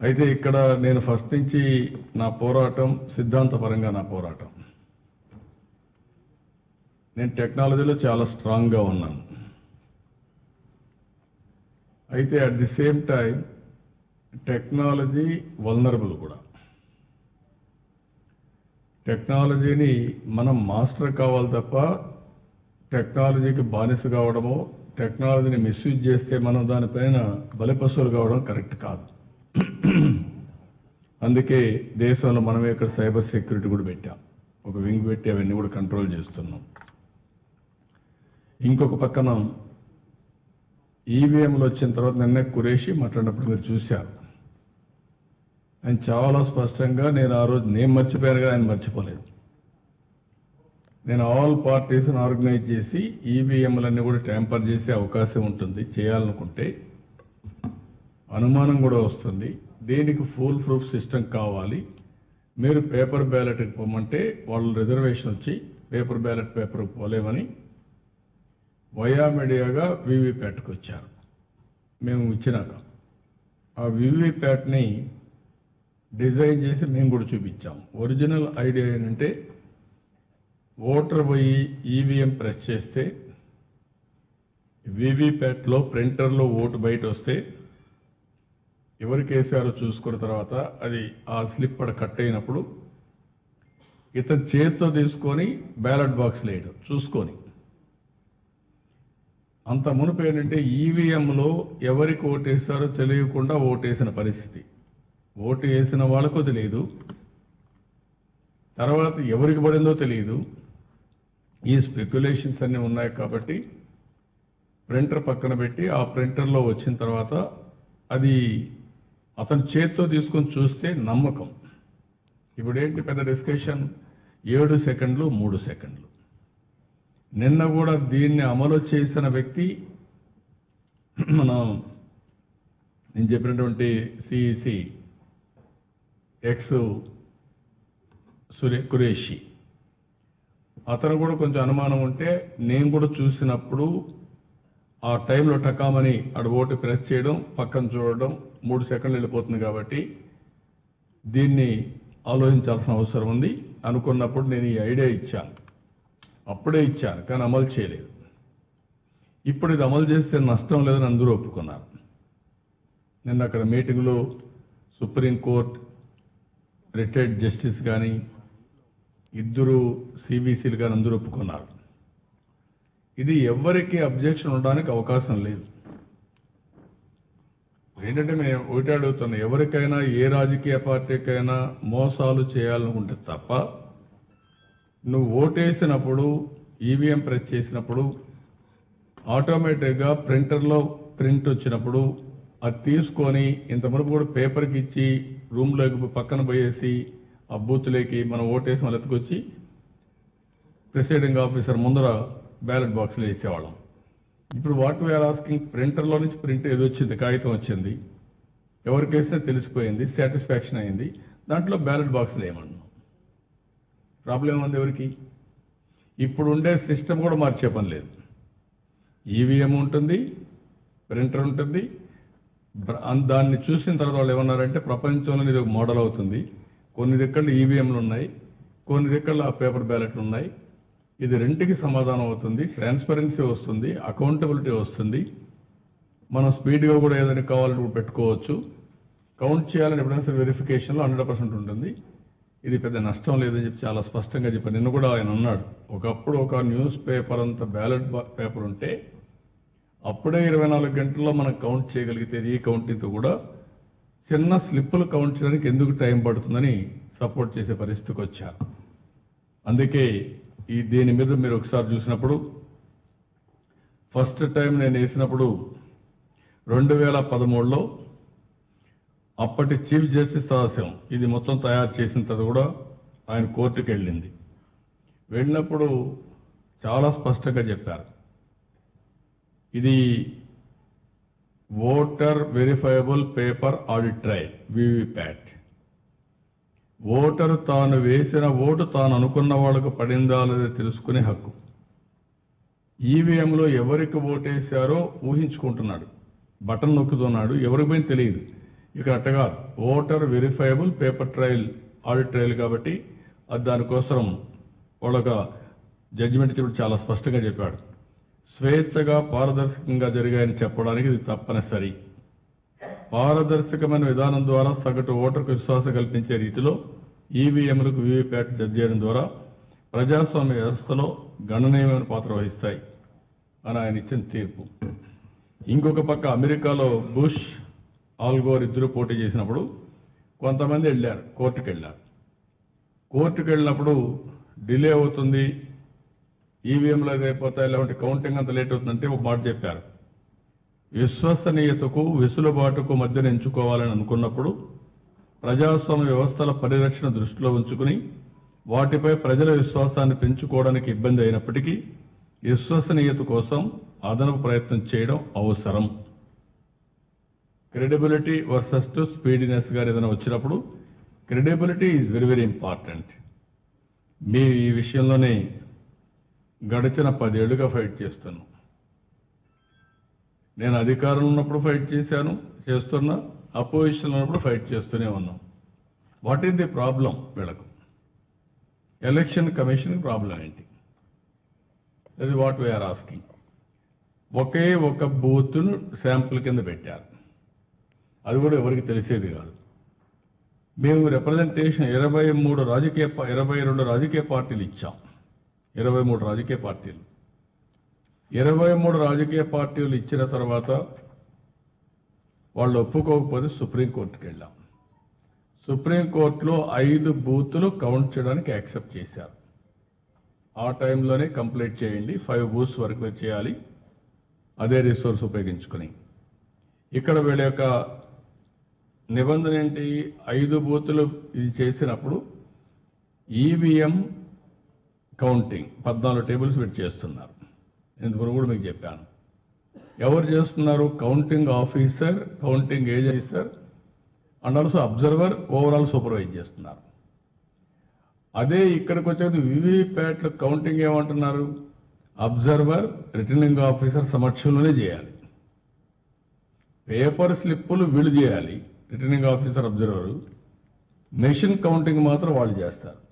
అయితే ఇక్కడ నేను ఫస్ట్ నుంచి నా పోరాటం సిద్ధాంతపరంగా నా పోరాటం. నేను టెక్నాలజీలో చాలా స్ట్రాంగ్గా ఉన్నాను. అయితే at the same time technology vulnerable కూడా. టెక్నాలజీని మనం మాస్టర్ కావాలి తప్ప టెక్నాలజీకి బానిస కావడమో టెక్నాలజీని మిస్యూజ్ చేస్తే మనం దానిపైన బలిపశువులు కావడం కరెక్ట్ కాదు. అందుకే దేశంలో మనమే ఇక్కడ సైబర్ సెక్యూరిటీ కూడా పెట్టాం. ఒక వింగ్ పెట్టి అవన్నీ కూడా కంట్రోల్ చేస్తున్నాం. ఇంకొక పక్కన ఈవీఎంలు వచ్చిన తర్వాత నిన్న కురేషి మాట్లాడినప్పుడు మీరు చూశారు. ఆయన చాలా స్పష్టంగా నేను ఆ రోజు నేను మర్చిపోయాను కానీ ఆయన మర్చిపోలేదు. నేను ఆల్ పార్టీస్ని ఆర్గనైజ్ చేసి ఈవీఎంలన్నీ కూడా ట్యాంపర్ చేసే అవకాశం ఉంటుంది. చేయాలనుకుంటే అనుమానం కూడా వస్తుంది. దీనికి ఫుల్ ప్రూఫ్ సిస్టమ్ కావాలి? మీరు పేపర్ బ్యాలెట్కి పోమంటే వాళ్ళు రిజర్వేషన్ వచ్చి పేపర్ బ్యాలెట్ పేపర్ పోలేమని వయా మీడియాగా వీవీప్యాట్కి వచ్చారు. మేము ఇచ్చినాక. ఆ వీవీప్యాట్ని డిజైన్ చేసి మేము కూడా చూపించాం. ఒరిజినల్ ఐడియా ఏంటంటే ఓటర్ పోయి ఈవీఎం ప్రెస్ చేస్తే వీవీప్యాట్లో ప్రింటర్లో ఓటు బయట వస్తే ఎవరికి వేసారో చూసుకున్న తర్వాత అది ఆ స్లిప్ అక్కడ కట్ అయినప్పుడు ఇతను చేతితో తీసుకొని బ్యాలెట్ బాక్స్ వేయడం చూసుకొని. అంత మునుపు ఏంటంటే ఈవీఎంలో ఎవరికి ఓటేస్తారో తెలియకుండా ఓటేసిన పరిస్థితి. ఓటు వేసిన వాళ్ళకు తెలియదు. తర్వాత ఎవరికి పడిందో తెలియదు. ఈ స్పెక్యులేషన్స్ అన్నీ ఉన్నాయి కాబట్టి ప్రింటర్ పక్కన పెట్టి ఆ ప్రింటర్లో వచ్చిన తర్వాత అది అతని చేత్తో తీసుకొని చూస్తే నమ్మకం. ఇప్పుడు ఏంటి పెద్ద డిస్కషన్? ఏడు సెకండ్లు మూడు సెకండ్లు. నిన్న కూడా దీన్ని అమలు చేసిన వ్యక్తి మనం నేను చెప్పినటువంటి సిఈసి ఎక్స్ సురే కురేషి. అతను కూడా కొంచెం అనుమానం ఉంటే నేను కూడా చూసినప్పుడు ఆ టైంలో టకామని అడు ఓటు ప్రెస్ చేయడం పక్కన చూడడం మూడు సెకండ్లు వెళ్ళిపోతుంది కాబట్టి దీన్ని ఆలోచించాల్సిన అవసరం ఉంది. అనుకున్నప్పుడు నేను ఈ ఐడియా ఇచ్చాను అప్పుడే ఇచ్చాను కానీ అమలు చేయలేదు. ఇప్పుడు ఇది అమలు చేస్తే నష్టం లేదని అందరూ ఒప్పుకున్నారు. నిన్న అక్కడ మీటింగ్లో సుప్రీంకోర్టు రిటైర్డ్ జస్టిస్ కానీ ఇద్దరు సిబిసిలు కానీ అందరూ ఒప్పుకున్నారు. ఇది ఎవ్వరికి అబ్జెక్షన్ ఉండడానికి అవకాశం లేదు. ఏంటంటే మేము ఒకటి అడుగుతున్నాం ఎవరికైనా ఏ రాజకీయ పార్టీకైనా మోసాలు చేయాలనుకుంటే తప్ప నువ్వు ఓటేసినప్పుడు ఈవీఎం ప్రెస్ చేసినప్పుడు ఆటోమేటిక్గా ప్రింటర్లో ప్రింట్ వచ్చినప్పుడు అది తీసుకొని ఇంతవరకు కూడా పేపర్కి ఇచ్చి రూమ్లోకి పక్కన పోయేసి ఆ బూత్లోకి మనం ఓటేసి మళ్ళీ ఎత్తుకొచ్చి ప్రిసైడింగ్ ఆఫీసర్ ముందర బ్యాలెట్ బాక్స్లో వేసేవాళ్ళం. ఇప్పుడు వాట్ వీఆర్ ఆస్కింగ్? ప్రింటర్లో నుంచి ప్రింట్ ఏదో వచ్చింది కాగితం వచ్చింది. ఎవరికి వేస్తే తెలిసిపోయింది సాటిస్ఫాక్షన్ అయింది. దాంట్లో బ్యాలెట్ బాక్స్లు వేయమన్నాం ప్రాబ్లం ఉంది ఎవరికి? ఇప్పుడు ఉండే సిస్టమ్ కూడా మార్చే పని లేదు. ఈవీఎం ఉంటుంది ప్రింటర్ ఉంటుంది. దాన్ని చూసిన తర్వాత వాళ్ళు ఏమన్నారంటే ప్రపంచంలో ఇది ఒక మోడల్ అవుతుంది. కొన్ని దిక్కలు ఈవీఎంలు ఉన్నాయి కొన్ని దిక్కలు ఆ పేపర్ బ్యాలెట్లు ఉన్నాయి. ఇది రెంటికి సమాధానం అవుతుంది ట్రాన్స్పరెన్సీ వస్తుంది అకౌంటబిలిటీ వస్తుంది. మనం స్పీడ్గా కూడా ఏదైనా కావాలంటే కూడా పెట్టుకోవచ్చు. కౌంట్ చేయాలని ఎప్పుడైనా సరే వెరిఫికేషన్లో హండ్రెడ్ పర్సెంట్ ఉంటుంది. ఇది పెద్ద నష్టం లేదని చెప్పి చాలా స్పష్టంగా చెప్పాను నిన్న కూడా ఆయన అన్నాడు. ఒకప్పుడు ఒక న్యూస్ పేపర్ అంత బ్యాలెట్ పేపర్ ఉంటే అప్పుడే ఇరవై నాలుగు గంటల్లో మనం కౌంట్ చేయగలిగితే రీకౌంటింగ్తో కూడా చిన్న స్లిప్పులు కౌంట్ చేయడానికి ఎందుకు టైం పడుతుందని సపోర్ట్ చేసే పరిస్థితికి వచ్చారు. అందుకే ఈ దీని మీద మీరు ఒకసారి చూసినప్పుడు ఫస్ట్ టైం నేను వేసినప్పుడు రెండు వేల పదమూడులో అప్పటి చీఫ్ జస్టిస్ సదస్యం ఇది మొత్తం తయారు చేసిన తర్వాత కూడా ఆయన కోర్టుకు వెళ్ళింది. వెళ్ళినప్పుడు చాలా స్పష్టంగా చెప్పారు. ఇది voter verifiable paper audit trail VVPAT. Voter తాను వేసిన ఓటు తాను అనుకున్న వాళ్ళకు పడిందా లేదా తెలుసుకునే హక్కు. ఈవీఎంలో ఎవరికి ఓటేశారో ఊహించుకుంటున్నాడు. బటన్ నొక్కుతున్నాడు ఎవరికి పోయిన తెలియదు. ఇక అట్టగా voter verifiable paper trail audit trail కాబట్టి అది దానికోసం వాళ్ళొక జడ్జిమెంట్ చెప్పి చాలా స్పష్టంగా చెప్పాడు. స్వేచ్ఛగా పారదర్శకంగా జరిగాయని చెప్పడానికి ఇది తప్పనిసరి. పారదర్శకమైన విధానం ద్వారా సగటు ఓటర్కు విశ్వాసం కల్పించే రీతిలో ఈవీఎంలకు వీవీప్యాట్ జడ్జి చేయడం ద్వారా ప్రజాస్వామ్య వ్యవస్థలో గణనీయమైన పాత్ర వహిస్తాయి అని ఆయన ఇచ్చిన తీర్పు. ఇంకొక పక్క అమెరికాలో బుష్ ఆల్గోర్ ఇద్దరు పోటీ చేసినప్పుడు కొంతమంది వెళ్ళారు కోర్టుకు వెళ్ళారు కోర్టుకు వెళ్ళినప్పుడు డిలే అవుతుంది ఈవీఎంలు అయిపోతాయి లేకుంటే కౌంటింగ్ అంత లేట్ అవుతుందంటే ఒక మాట చెప్పారు. విశ్వసనీయతకు వెసులుబాటుకు మధ్యన ఎంచుకోవాలని అనుకున్నప్పుడు ప్రజాస్వామ్య వ్యవస్థల పరిరక్షణ దృష్టిలో ఉంచుకుని వాటిపై ప్రజల విశ్వాసాన్ని పెంచుకోవడానికి ఇబ్బంది అయినప్పటికీ విశ్వసనీయత కోసం అదనపు ప్రయత్నం చేయడం అవసరం. క్రెడిబిలిటీ వర్సెస్ టు స్పీడినెస్ గారు ఏదైనా వచ్చినప్పుడు credibility is very very important. మేము ఈ విషయంలోనే గడిచిన పదేళ్ళుగా ఫైట్ చేస్తున్నాం. నేను అధికారంలో ఉన్నప్పుడు ఫైట్ చేశాను చేస్తున్నా అపోజిషన్లో ఉన్నప్పుడు ఫైట్ చేస్తూనే ఉన్నాం. వాట్ ఈస్ ది ప్రాబ్లం వీళ్ళకు? ఎలక్షన్ కమిషన్ ప్రాబ్లం ఏంటి? అది వాట్ వీఆర్ ఆస్కింగ్ ఒకే ఒక బూత్ను శాంపుల్ కింద పెట్టారు. అది కూడా ఎవరికి తెలిసేది కాదు. మేము రిప్రజెంటేషన్ ఇరవై మూడు రాజకీయ ఇరవై రెండు రాజకీయ పార్టీలు ఇచ్చాం. ఇరవై మూడు రాజకీయ పార్టీలు. ఇరవై మూడు రాజకీయ పార్టీలు ఇచ్చిన తర్వాత వాళ్ళు ఒప్పుకోకపోతే సుప్రీంకోర్టుకి వెళ్ళాం. సుప్రీంకోర్టులో ఐదు బూతులు కౌంట్ చేయడానికి యాక్సెప్ట్ చేశారు. ఆ టైంలోనే కంప్లీట్ చేయండి ఫైవ్ బూత్స్ వరకు చేయాలి అదే రిసోర్స్ ఉపయోగించుకొని. ఇక్కడ వీళ్ళ యొక్క నిబంధన ఏంటి? ఐదు బూతులు ఇది చేసినప్పుడు ఈవీఎం కౌంటింగ్ పద్నాలుగు టేబుల్స్ పెట్టి చేస్తున్నారు. ఇందుకు కూడా మీకు చెప్పాను. ఎవరు చేస్తున్నారు? Counting officer counting age and also observer overall supervise చేస్తున్నారు. అదే ఇక్కడికి వచ్చేది వివిప్యాట్ల కౌంటింగ్ ఏమంటున్నారు? అబ్జర్వర్ రిటర్నింగ్ ఆఫీసర్ సమక్షంలోనే చేయాలి. పేపర్ స్లిప్పులు వీళ్ళు చేయాలి. Returning officer observer machine counting మాత్రం వాళ్ళు చేస్తారు.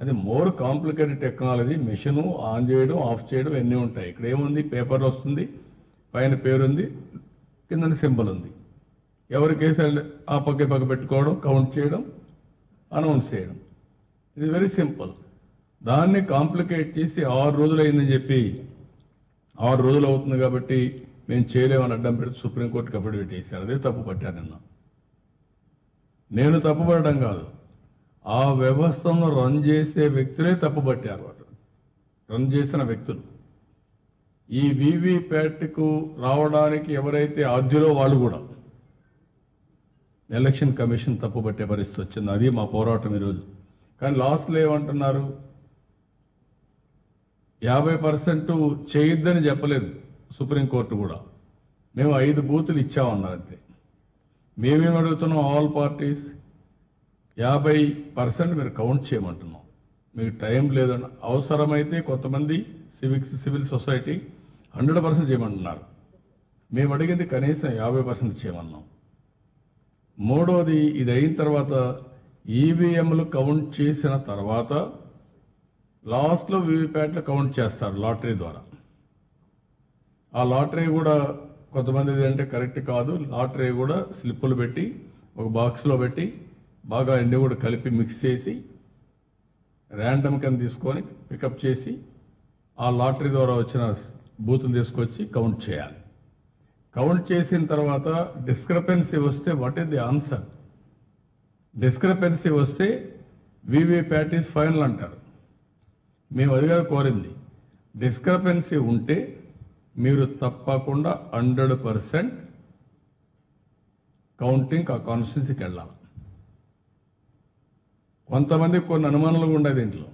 అది more complicated technology machine on చేయడం ఆఫ్ చేయడం ఎన్ని ఉంటాయి. ఇక్కడ ఏముంది? పేపర్ వస్తుంది పైన పేరు ఉంది కింద సింబల్ ఉంది. ఎవరి కేసు ఆ పక్క పక్క పెట్టుకోవడం కౌంట్ చేయడం అనౌన్స్ చేయడం. ఇది వెరీ సింపుల్ దాన్ని కాంప్లికేట్ చేసి ఆరు రోజులు అయిందని చెప్పి ఆరు రోజులు అవుతుంది కాబట్టి మేము చేయలేమని అడ్డం పెడితే సుప్రీంకోర్టుకి అప్పుడు పెట్టేశారు అదే తప్పు పట్టాను నిన్న. నేను తప్పు పడడం కాదు. ఆ వ్యవస్థను రన్ చేసే వ్యక్తులే తప్పుబట్టారు పట్టారు రన్ చేసిన వ్యక్తులు. ఈ వివిప్యాట్కు రావడానికి ఎవరైతే ఆద్యులో వాళ్ళు కూడా ఎలక్షన్ కమిషన్ తప్పుబట్టే పరిస్థితి వచ్చింది. అది మా పోరాటం ఈరోజు. కానీ లాస్ట్లో ఏమంటున్నారు? యాభై పర్సెంట్ చేయొద్దని చెప్పలేదు సుప్రీంకోర్టు కూడా. మేము ఐదు బూతులు ఇచ్చామన్నారు అంతే. మేమేం అడుగుతున్నాం? ఆల్ పార్టీస్ యాభై పర్సెంట్ మీరు కౌంట్ చేయమంటున్నాం. మీకు టైం లేదని అవసరమైతే కొంతమంది civics civil society hundred percent చేయమంటున్నారు. మేము అడిగింది కనీసం యాభై పర్సెంట్ చేయమన్నాం. మూడోది ఇది అయిన తర్వాత ఈవీఎంలు కౌంట్ చేసిన తర్వాత లాస్ట్లో వీవీప్యాట్లు కౌంట్ చేస్తారు లాటరీ ద్వారా. ఆ లాటరీ కూడా కొంతమంది అంటే కరెక్ట్ కాదు. లాటరీ కూడా స్లిప్పులు పెట్టి ఒక బాక్స్లో పెట్టి బాగా ఎండి కూడా కలిపి మిక్స్ చేసి ర్యాండమ్ కింద తీసుకొని పికప్ చేసి ఆ లాటరీ ద్వారా వచ్చిన బూతులు తీసుకొచ్చి కౌంట్ చేయాలి. కౌంట్ చేసిన తర్వాత డిస్క్రపెన్సీ వస్తే what is the answer discrepancy వస్తే వీవీప్యాట్ ఈస్ ఫైనల్ అంటారు. మేము అదిగా కోరింది. డిస్క్రపెన్సీ ఉంటే మీరు తప్పకుండా హండ్రెడ్ పర్సెంట్ కౌంటింగ్ ఆ కాన్స్టిట్యూన్సీకి వెళ్ళాలి. కొంతమంది కొన్ని అనుమానాలు ఉండేది దీంట్లో.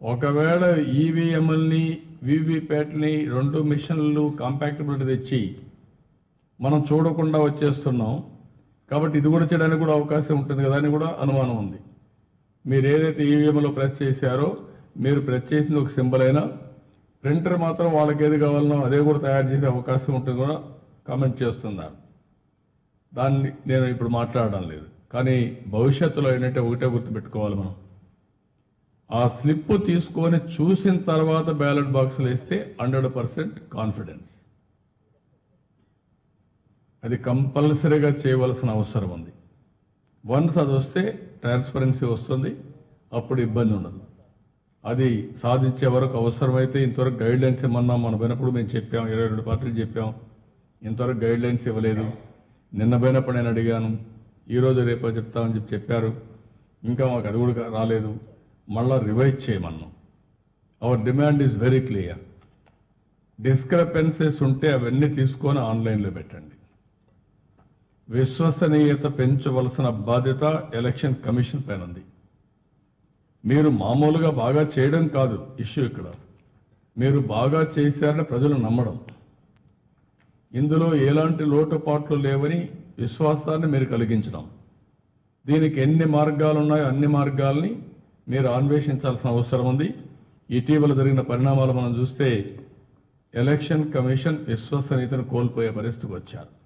ఒకవేళ ఈవీఎంఎల్ని వీవీప్యాట్ని రెండు మిషన్లు కాంపాక్టబిలిటీ తెచ్చి మనం చూడకుండా వచ్చేస్తున్నాం కాబట్టి ఇది కూడా చేయడానికి కూడా అవకాశం ఉంటుంది కదా అని కూడా అనుమానం ఉంది. మీరు ఏదైతే ఈవీఎంలో ప్రెస్ చేశారో మీరు ప్రెస్ చేసింది ఒక సింబల్ అయినా ప్రింటర్ మాత్రం వాళ్ళకి ఏది కావాలనో అదే కూడా తయారు చేసే అవకాశం ఉంటుంది కూడా కామెంట్ చేస్తున్నారు. దాన్ని నేను ఇప్పుడు మాట్లాడడం లేదు. కానీ భవిష్యత్తులో ఏంటంటే ఒకటే గుర్తుపెట్టుకోవాలి మనం. ఆ స్లిప్ తీసుకొని చూసిన తర్వాత బ్యాలెట్ బాక్సులు వేస్తే హండ్రెడ్ పర్సెంట్ కాన్ఫిడెన్స్. అది కంపల్సరీగా చేయవలసిన అవసరం ఉంది. వన్స్ అది వస్తే ట్రాన్స్పరెన్సీ వస్తుంది అప్పుడు ఇబ్బంది ఉండదు. అది సాధించే వరకు అవసరమైతే ఇంతవరకు గైడ్ లైన్స్ ఇమ్మన్నాం మనం పోయినప్పుడు మేము చెప్పాం ఇరవై రెండు పార్టీలు చెప్పాం ఇంతవరకు గైడ్ లైన్స్ ఇవ్వలేదు. నిన్న పోయినప్పుడు నేను అడిగాను ఈరోజు రేపో చెప్తామని చెప్పి చెప్పారు. ఇంకా మాకు అది కూడా రాలేదు. మళ్ళీ revise చేయమన్నాం. Our demand is very clear discrepancies ఉంటే అవన్నీ తీసుకొని ఆన్లైన్లో పెట్టండి. విశ్వసనీయత పెంచవలసిన బాధ్యత ఎలక్షన్ కమిషన్ పైన ఉంది. మీరు మామూలుగా బాగా చేయడం కాదు ఇష్యూ ఇక్కడ. మీరు బాగా చేశారని ప్రజలు నమ్మడం. ఇందులో ఎలాంటి లోటుపాట్లు లేవని విశ్వాసాన్ని మీరు కలిగించడం. దీనికి ఎన్ని మార్గాలు ఉన్నాయో అన్ని మార్గాల్ని మీరు అన్వేషించాల్సిన అవసరం ఉంది. ఇటీవల జరిగిన పరిణామాలు మనం చూస్తే ఎలక్షన్ కమిషన్ విశ్వసనీయతను కోల్పోయే పరిస్థితికి వచ్చారు.